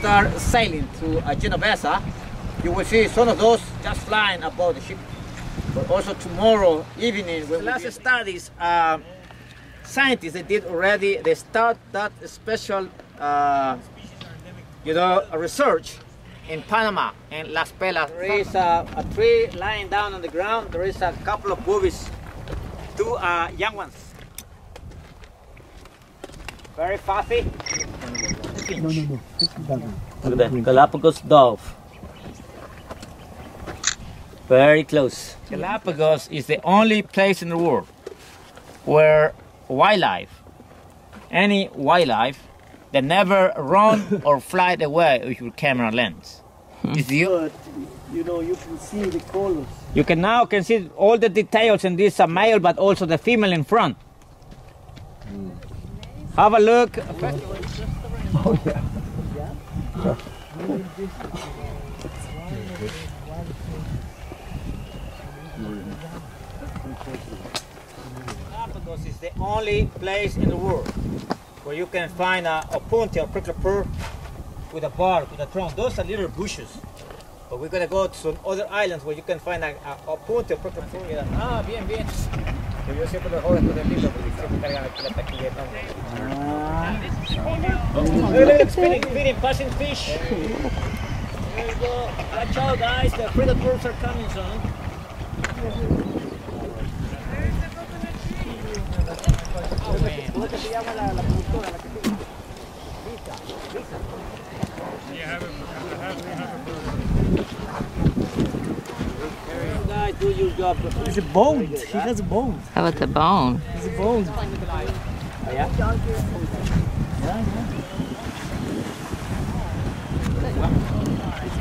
start sailing to uh, Genovesa, you will see some of those just flying above the ship. But also tomorrow evening, when the last studies, uh, scientists they did already, they start that special, uh, you know, research in Panama and Las Pelas. There is a, a tree lying down on the ground. There is a couple of boobies, two uh, young ones. Very fussy. No, no, no. Look at that, Galapagos dove. Very close. Galapagos is the only place in the world where wildlife, any wildlife, that never run or fly away with your camera lens. It's the But, you know, you can see the colors. You can now can see all the details in this uh, male, but also the female in front. Have a look. Oh, yeah. Yeah. Galapagos is the only place in the world where you can find a, a punti or prickly pear with a bark, with a trunk. Those are little bushes. But we're gonna go to some other islands where you can find a, a, a punti or prickly pear. with a- Ah, bien, bien. Que yo siempre lo joven con el libro porque siempre cargan aquí la look, feeding, passing fish. There you go. Watch out, guys. The predators are coming soon. Guys, do your job. It's a bone. He has a bone. How about the bone? It's a bone.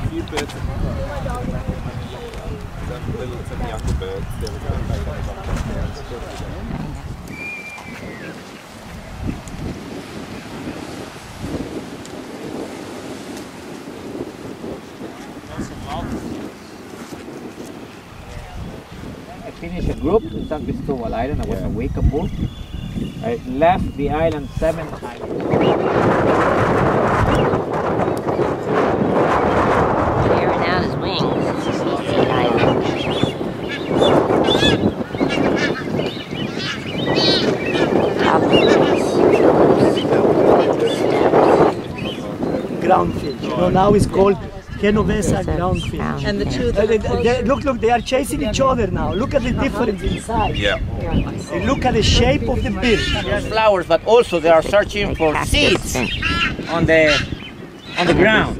few birds Some little, some younger birds. There we go. I finished a group in San Cristobal Island. I was a wake up boat. I left the island seven times. Tearing out his wings. Groundfinch. You know, now it's called Genovesa groundfinch. And the two Uh, they- they- look, look, they are chasing each other now. Look at the difference in size. Yeah. And look at the shape of the bill. There's flowers, but also they are searching for seeds on the on the ground.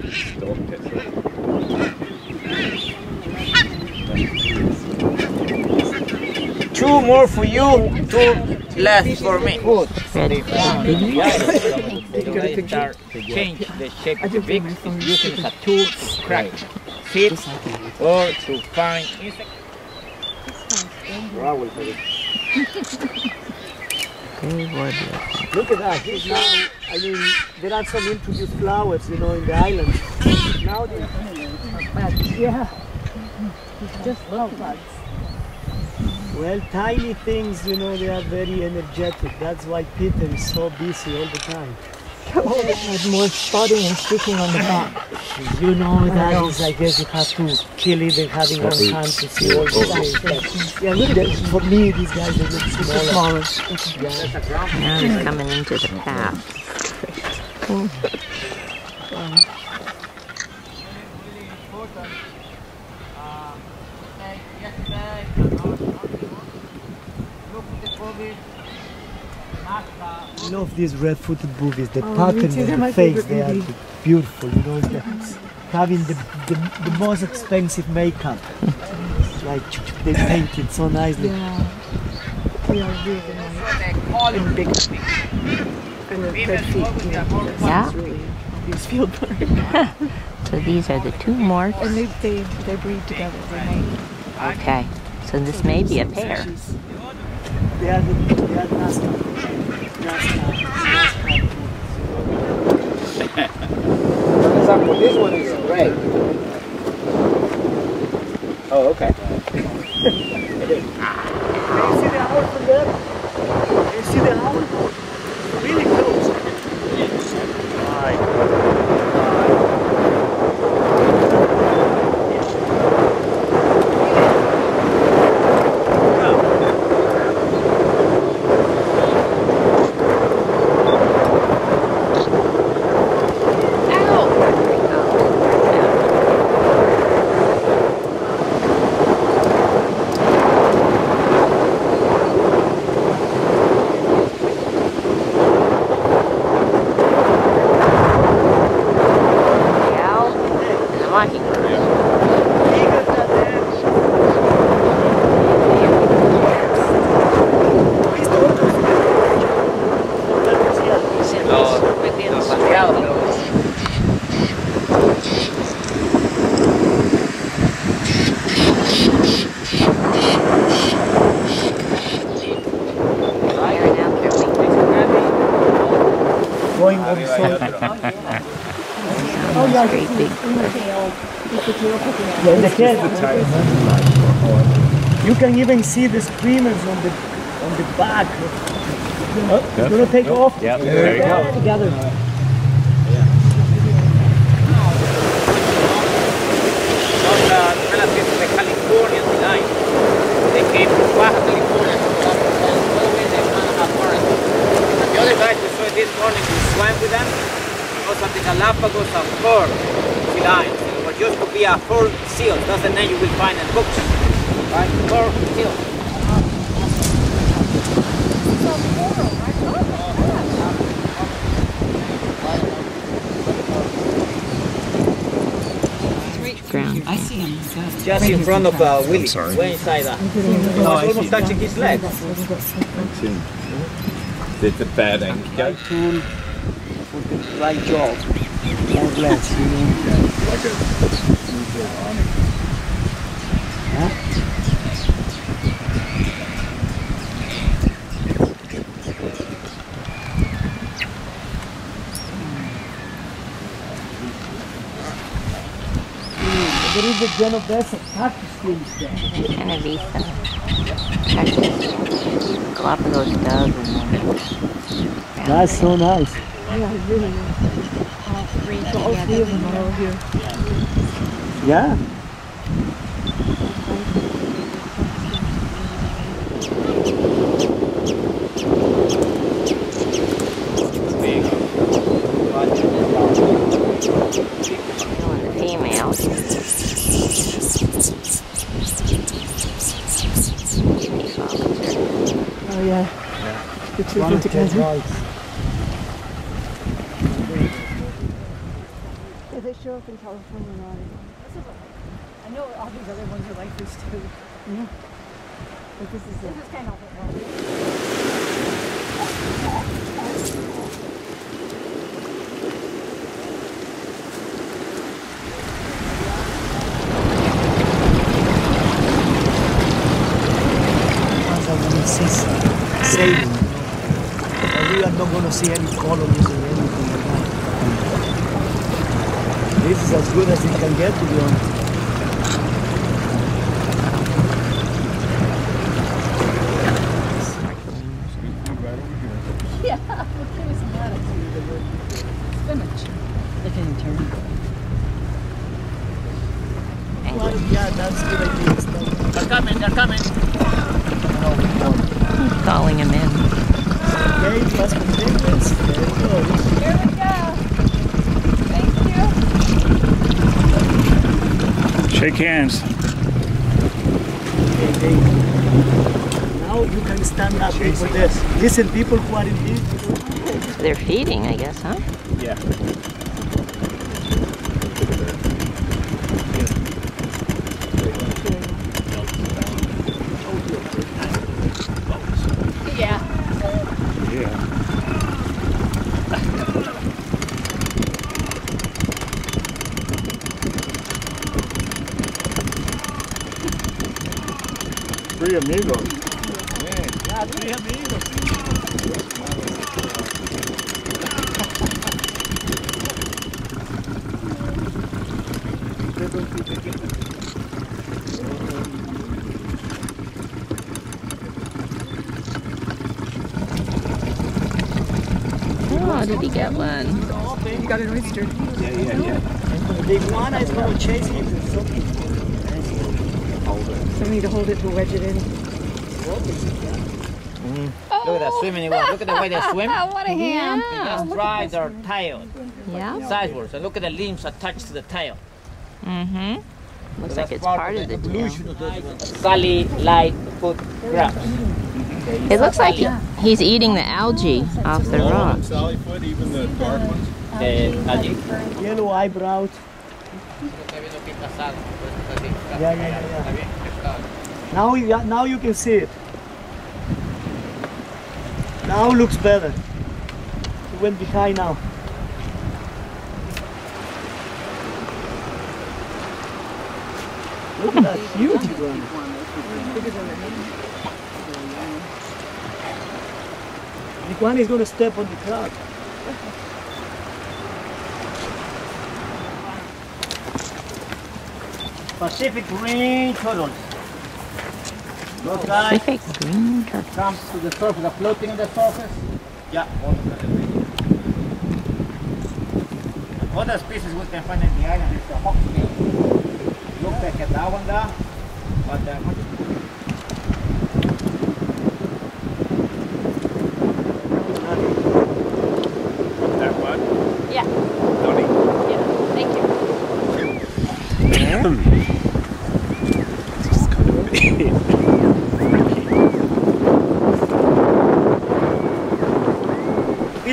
Two more for you, two less for me. Good. Ready? They start to change the shape of the beak using a tool to crack seeds or to find insects. Look at that. He's now, I mean, there are some introduced flowers, you know, in the island. Now they Yeah. It's just love bugs. Well, tiny things, you know, they are very energetic. That's why Peter is so busy all the time. There's more spotting and sticking on the back. You know, that is, I guess, you have to kill it and having on hand to see all the Yeah, look at that. For me, these guys, they look smaller. Now he's coming into the path. Oh. I love these red-footed boobies. The Oh, pattern on They're their face, favorite they are beautiful. You know, the- having the, the, the most expensive makeup. like they paint it so nicely. Yeah. They are really nice. And big And the red feet. You know, Yeah. really these field bird. So these are the two morphs. And they, they, they breed together. They mate. Okay. So this may be a pair. They are the, they are Nazca. For example, this one is red. Oh, okay. Can you see the owl from there? Can you see the owl? Really close. Right. Oh, yeah. Great big Yeah, in the head. You can even see the screamers on the on the back. Oh, you wanna take off? Yeah, there you go. Together. son uh, las relatives to the Californian line. They came from Baja California, from all all the way they found a forest. And the other guys we saw this morning, we swam with them. It was at the Galapagos of Pearl sea line. It was used to be a pearl seal. That's the name you will find in books. Right? Pearl seal. ground. I see him. Good. Just in front of uh, Willie. Way inside that. It was almost touching his leg. It's a bad angle. Right tool for the right job. More or less, you know. There is a Genovese cactus trees there. Genovese. Cactus. Galapagos dove and then. That's so nice. All three of them are all here. Yeah. Showing the female. Unique officer. Yeah. The two go together. Yeah, they show up in California a lot. I know all these other ones are like this too. Yeah. But this is this is kind of ones I want to see But we are not going to see any colonies or anything like that. This is as good as it can get, to be honest. Well, yeah, that's good idea. It's not- They're coming, they're coming. Calling him in. Okay, plastic pigments. There it goes. Here we go. Thank you. Shake hands. Okay, okay. Now you can stand up for this. Listen, people who are in this, They're feeding, I guess, huh? Yeah. Yeah. Three amigos. yeah, three amigos. Oh, Oh, did he get one? Oh, you got an oyster. Yeah, yeah, yeah. The iguana is going to chase him to something. So we need to hold it to wedge it in. Look at that swimming one. Look at the way they swim. what a hand. They just drive their tail Yeah. sideways. And look at the limbs attached to the tail. Mm-hmm. Looks like it's part of the tail. evolution Sally light foot crabs. It looks like he- he's eating the algae off the rock. Sally foot, even the dark ones. The algae. Yellow eyebrows. Yeah, yeah, yeah, yeah. Now, you- now you can see it. Now looks better. It went behind now. Look at that huge one. The one is going to step on the crab. Pacific green turtles. Those guys Pacific green turtle. come to the surface, are floating on the surface. Yeah, all. Other species we can find in the island is the hawksbill. Looks like a that one there, but they're much That what? Yeah. Donnie. Yeah. Thank you. Just kind of freaky.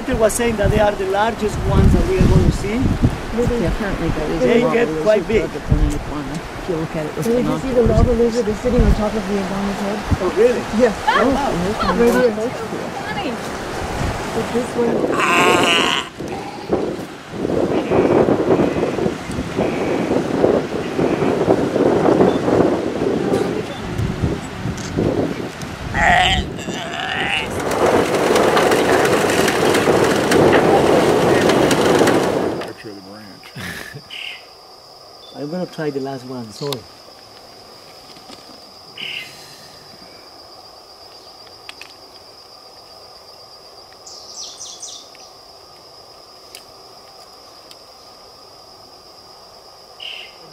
Peter was saying that they are the largest ones that we are going to see. Yeah, apparently that is They a get lizard, quite big. but it's only an iguana. If you look at it with Did you see the lava lizard is sitting on top of the iguana's head? Oh, really? Yeah. Oh, right here. But this one, I'm going to try the last one, sorry.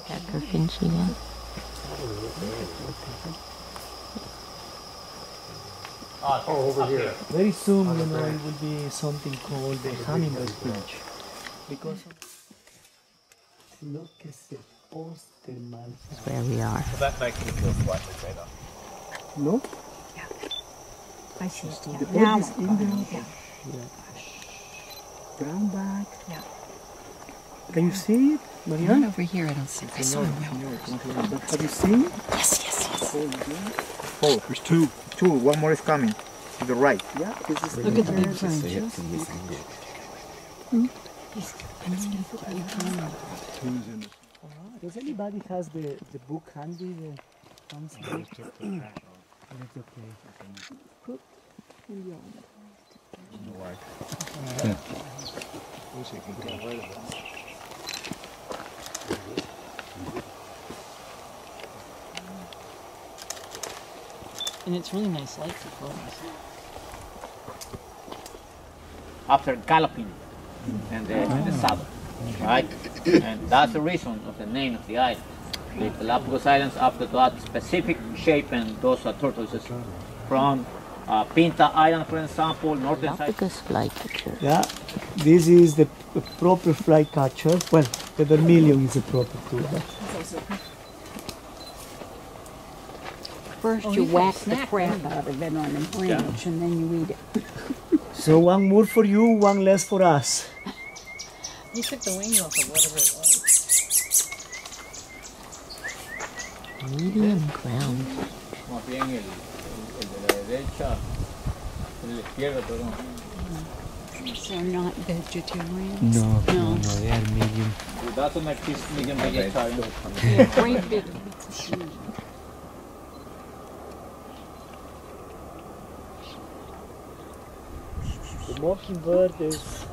Pepperfinch ah, again. Oh, over here. Very soon, you know, it will be something called the hummingbird finch. Because of... Lo que se poste mal. That's where we are. That makes me feel slightly better. No? I see it. The Yeah. is in there. Yeah. Brown back. Yeah. Can you see it, Marianne? over here, I don't see. I saw him. Have you seen it? Yes, yes, yes. Oh, there's two. Two. One more is coming. To the right. Yeah, this is Look at the big branches. Does anybody has the, the book handy? The fancy book? That's okay. Put in the oven. And it's really nice light to focus. after galloping in the, uh, in the saddle, right? And that's the reason of the name of the island. The Galapagos Islands after that specific shape and those are tortoises from uh, Pinta Island, for example, northern side. Galapagos flycatcher. Yeah, this is the p- proper fly catcher. Well, the vermilion is the proper too. First, you whack the crap out of it on the branch, and then you eat it. So one more for you, one less for us. You took the wing off of whatever it was. Medium ground. Más bien el, el- el de la derecha, el de la izquierda, perdón. So not vegetarian. No, No. no, they are medium. That's what makes this medium vegetarian. Yeah, great big. The mockingbird is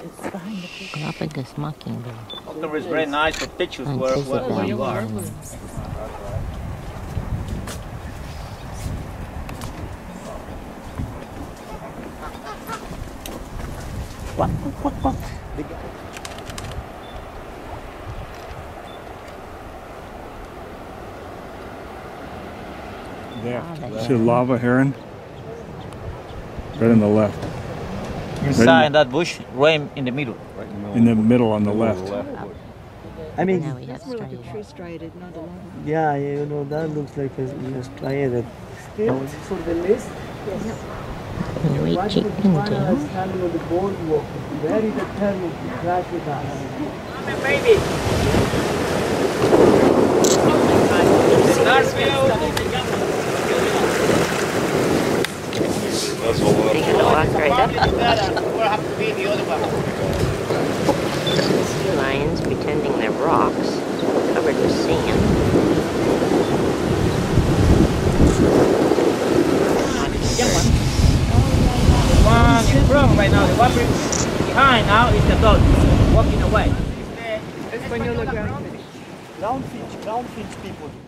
It's behind the picture. Galapagos mockingbird. October is very nice for pictures And where, where, Isabel where you are. Island. There. Oh, See a lava heron? Right on the left. Inside that bush, right in the middle. Right in the middle. In the middle on the left. Oh. I mean, Now That's more like a tree striated, not a lava. yeah, you know, that looks like a, a striated. Oh, Still, for the list, Can we what check would into? Juana standing on the boardwalk, very determined to crash with us. baby! Oh That's a lot. They gonna walk right up. We'll have to be the other one. Sea lions pretending they're rocks covered with sand. One in front right now, the one behind now is the dog walking away. Española groundfish. Groundfinch, groundfinch people. Why, huh?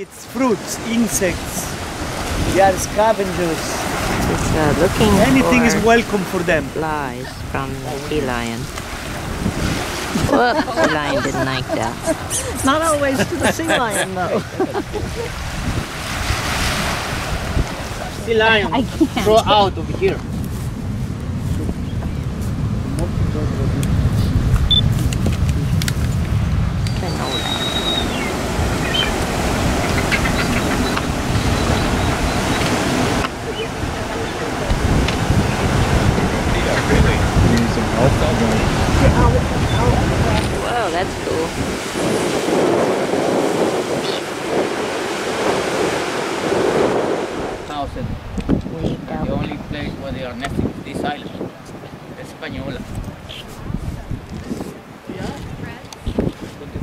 It's fruits, insects. They are scavengers. It's uh, looking Anything is welcome for them. flies from the sea lion. Whoop, sea lion didn't like that. Not always to the sea lion, though. Sea lion throw out of here. Canola. Need some help? Whoa, that's cool. Thousand. Waved The out. only place where they are nesting is this island. Española.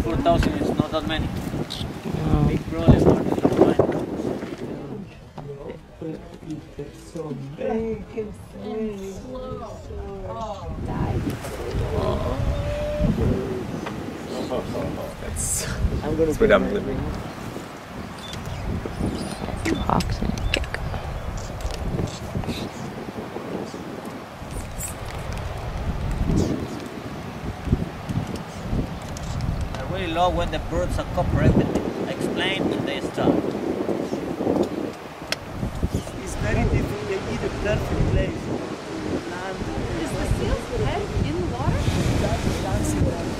24,000 is not that many. No. Big problem. Martin. so big and swinging. That's, I'm gonna that's where I'm living. Hawks and a chick. I really love when the birds are cooperating. Explain in this time. It's very different. They need a perfect place. Land. Is the seal's head in the water?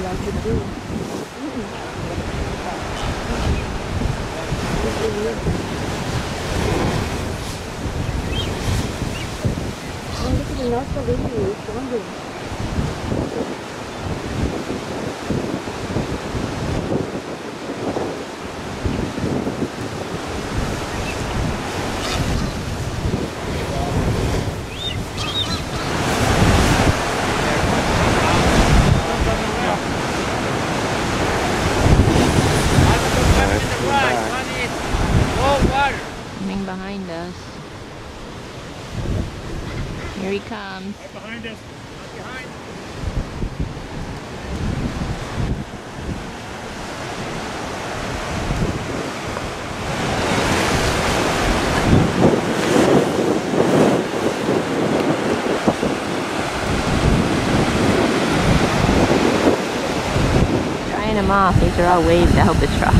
là, c'est. Off. These are all waved albatross. Wait,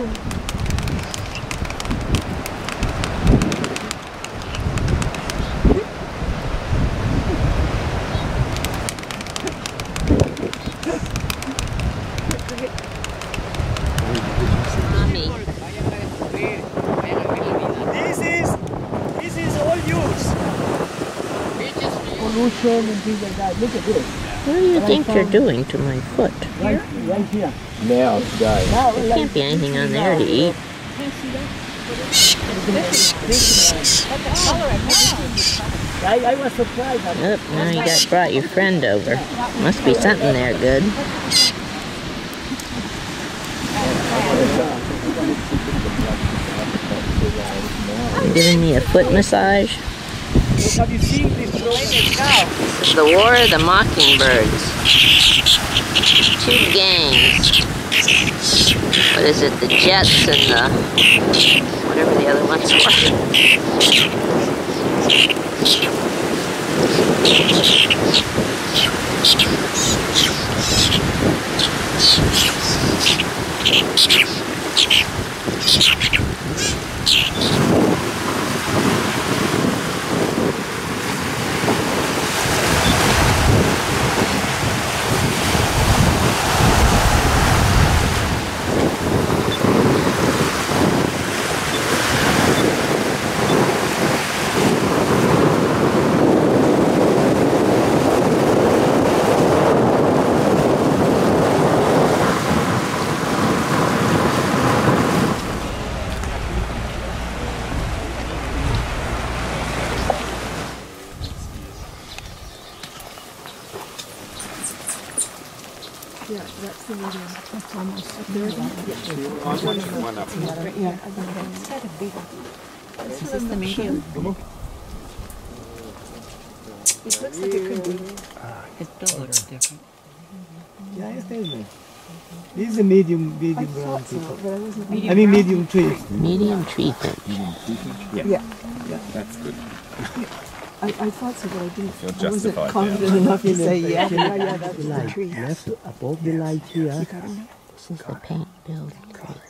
Pollution and things like that. Look at this. What do you think you're doing to my foot? Right, right here. Now, guys. Now, There can't be anything on there to eat. I, I was surprised. at Oop, now you got brought your friend over. Must be something there good. You're giving me a foot massage? Have you seen this drainage now? The War of the Mockingbirds. Two gangs. What is it? The Jets and the whatever the other ones were. the medium. It looks like it could be. It's built a different. Yeah, I tell. This is a medium, medium brown thought so, I wasn't. I mean medium tree. Medium tree finch. Yeah, That's good. I, I thought so, but I didn't. You're I wasn't justified, confident enough to say yeah. Yeah, yeah, that's The the light, tree. left above the light here. You got it now? This is the paint building creek.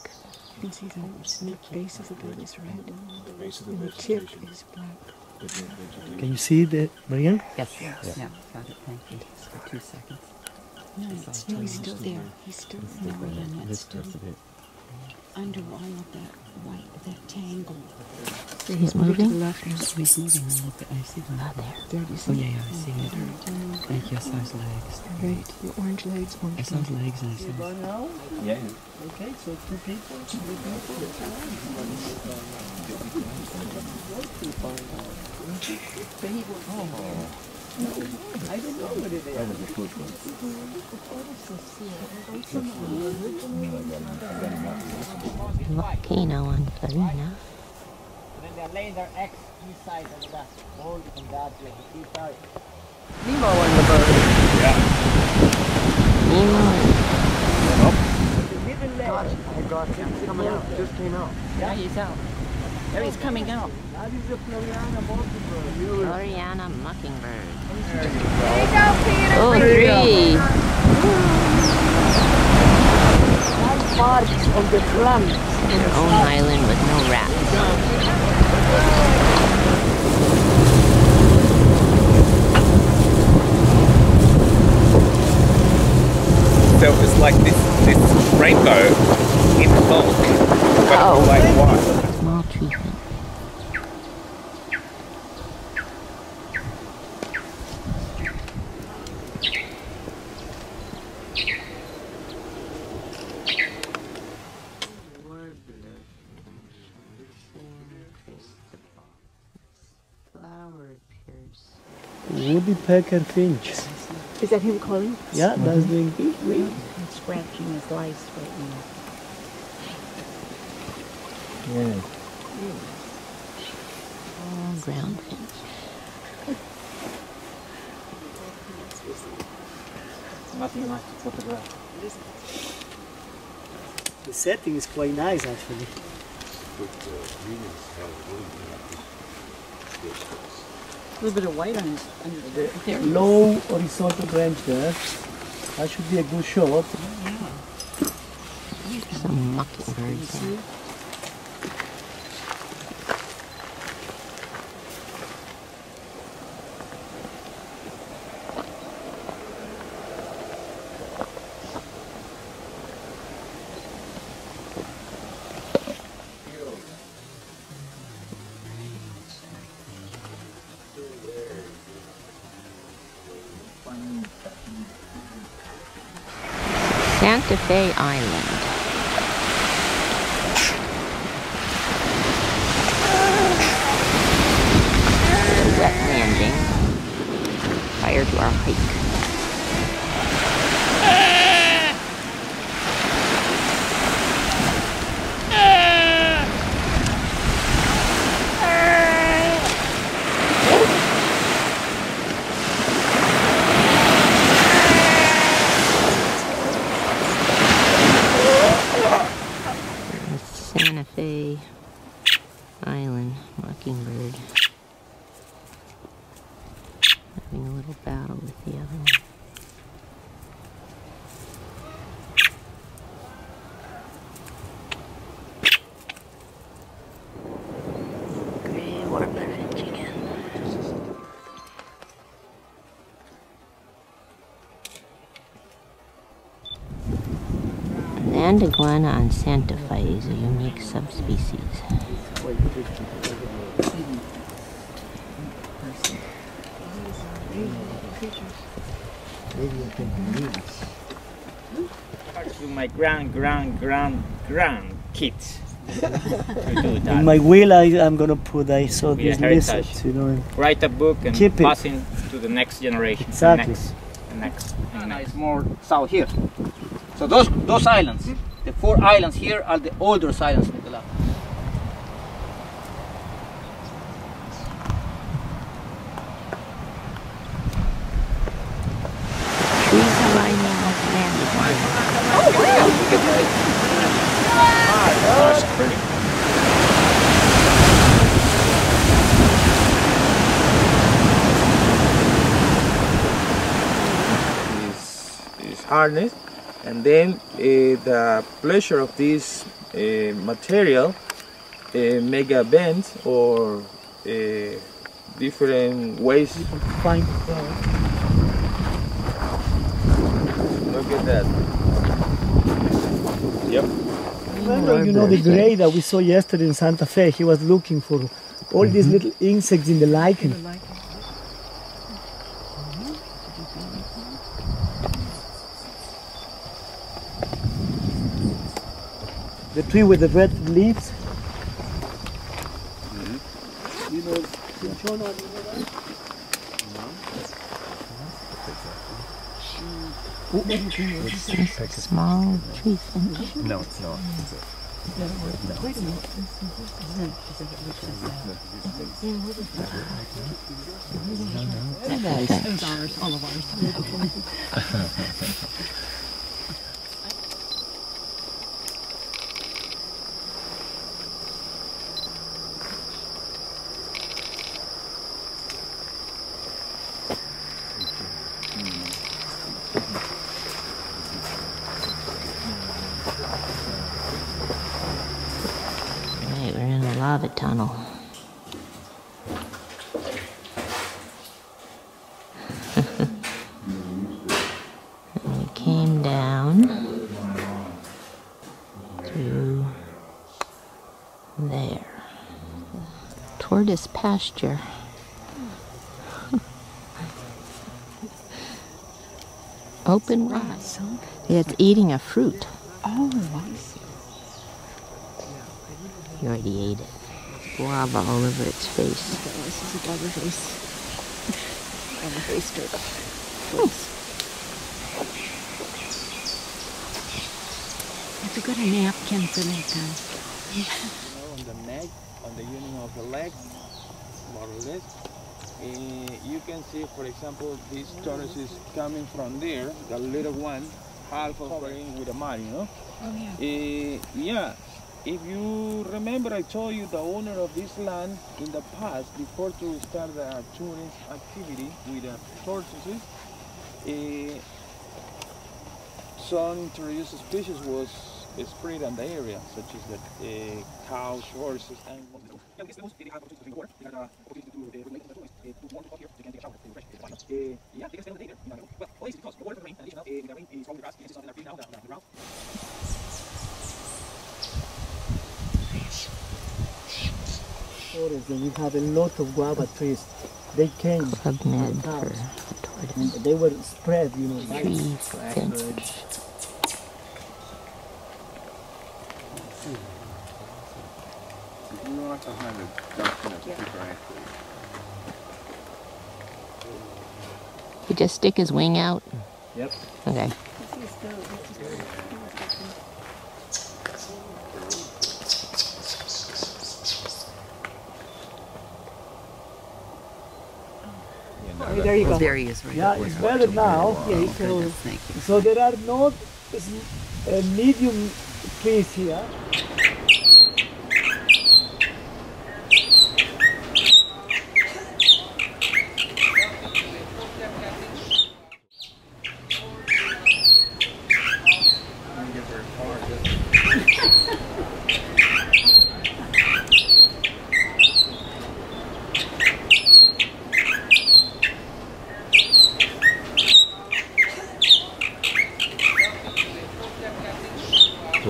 You can see the snake base of the bird is red, The base of the and the tip is black. Can you see the Marianne? Yes, yes. yeah, got it, thank you. For two seconds. No, it's, no, he's still there. He's still there, and that's still under all of that white, that tangle. He's To the moving? left, He's moving a little bit, I see Ah, that. there. there, you Oh, yeah, yeah, I see it. Right, Thank you, I saw his legs. right, the orange legs, I saw his legs. legs and I saw his... now? Yeah. Okay, so two people, two people. I don't know what it is. Volcano on Farina. they're laying their eggs inside of that mold and that like the teeth are. Nemo on the boat. Nemo. The middle layer. I got him coming out. Just came out. Yeah, he's out. There he's coming out. That is the Floriana mockingbird. Floriana mockingbird. There you go, Peter. Oh, three. Some marks on the front. Their own island with no rats. So it's like this this rainbow in bulk, but Oh. like white. Small treatment. Woody pecker finch. Is that him calling? Yeah, that's doing this. Wait. He's scratching his lice right now. Yeah. Oh, ground finch. Nothing much to photograph. The setting is quite nice actually. A little bit of white on his under the there. Low horizontal branch there. That should be a good shot. Some mockingbirds there. Santa Fe Island. A wet landing prior to our hike. Santa Fe Island mockingbird. Having a little battle with the other one. Gray warbler finch again. Land iguana on Santa Fe is a unique subspecies. To my grand, grand, grand, grand kids. To do In my will, I, I'm gonna put I saw this heritage. lizard, you know. Write a book and Keep it. passing to the next generation. Exactly. The next, the next, and next. It's more south here. So those those islands, the four islands here are the older islands, Nicola. Trees are lining up land iguana. That's pretty. Is, is and then uh, the pressure of this uh, material uh, make a bend or uh, different ways. Fine. look at that. Yep. Remember, you know, the gray that we saw yesterday in Santa Fe, he was looking for all these little insects in the lichen. The tree with the red leaves. You know, cinchona, you know that? Small tree. No, it's not. Wait a minute. Very nice. It all of ours. Right, we're in the lava tunnel. we came down through there. Tortoise pasture. Open wide. It's eating a fruit. Oh, I see. You already ate it. Guava all over its face. Okay, this is a blubber face. Blubber face turtle. It's a good napkin for that guy. you know, on the neck, on the union of the legs, more or less. Uh, you can see, for example, this tortoise is coming from there, the little one, half covering with a mud, you know? Oh, yeah. Uh, yeah, if you remember, I told you the owner of this land in the past, before to start the tourist activity with the tortoises, uh, some introduced species was spread in the area, such as the uh, cows, horses, and Forest, and we have a lot of guava trees. They came Club from Med house. and they were spread, you know, by Tree blackbirds. fence. You like to have a document super active. He just stick his wing out. Yep. Okay. There you go. There he is, right? Yeah, it's better now. Yeah, So, Thank you. so there are no uh, medium trees here.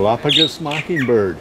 Galapagos mockingbird.